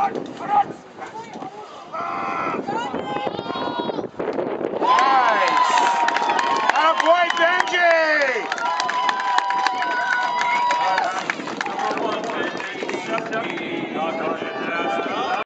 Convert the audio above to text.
Voran! Voran!